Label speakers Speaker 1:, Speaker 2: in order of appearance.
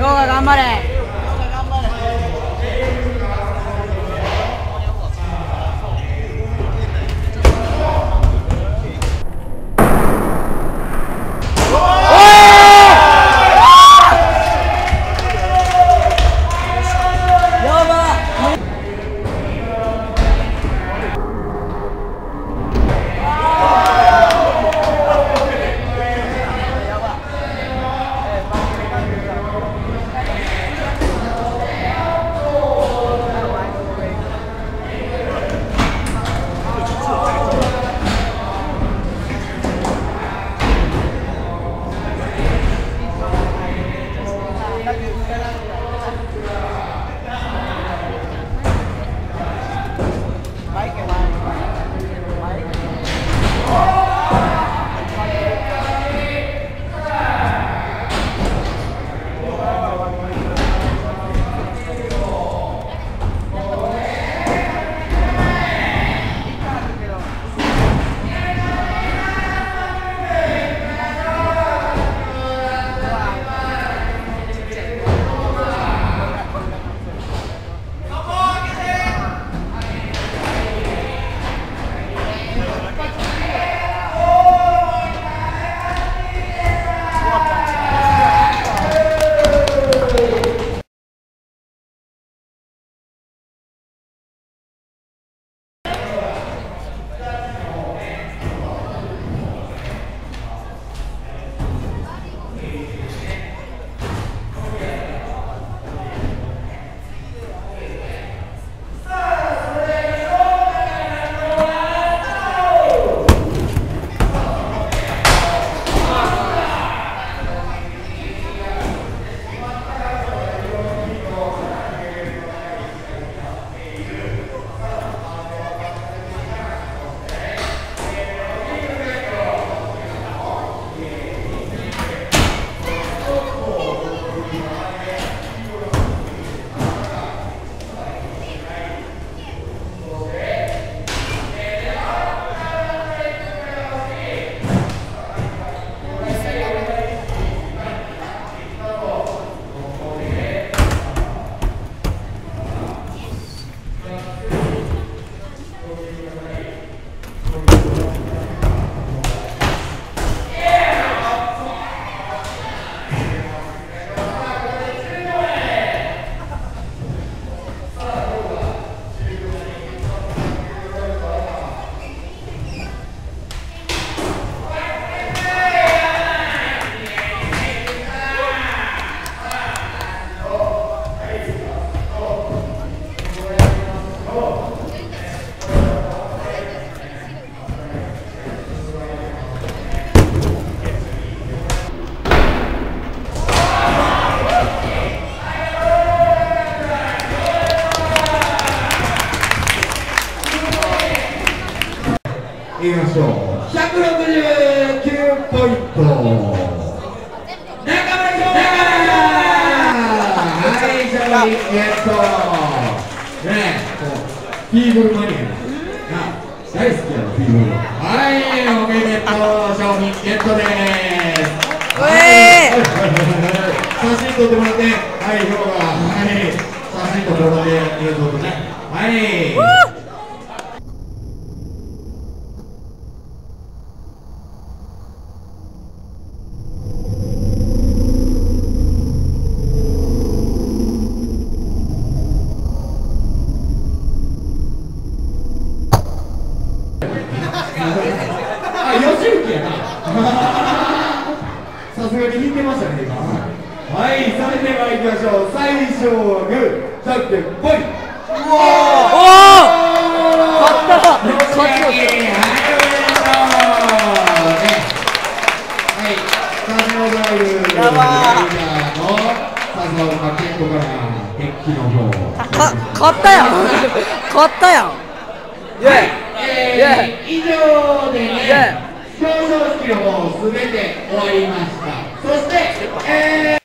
Speaker 1: 頑張れ。いましょう169ポイント中村中村はい。勝利ゲットねえこうピーブルマニア大好きやろピーブルはい。おめでとう商品ゲットです
Speaker 2: うえー
Speaker 1: 写真撮ってもらってはい。今日ははい。写真撮ってもらってありがとうござい。ますはい。すがに引いてましたね、今。はい、それでは行きましょう。最初はグー、じゃんけんぽい。
Speaker 2: おお勝った勝ちまし
Speaker 1: はい、おめでとう。ねはい、スタジオドライブ。
Speaker 2: やばー
Speaker 1: の笹岡健人からデッキの方。
Speaker 2: たか勝ったやん勝ったやんイェイ
Speaker 1: えー以上で
Speaker 2: イェ
Speaker 1: ね、表彰式の方すべて終わりました。そして、えー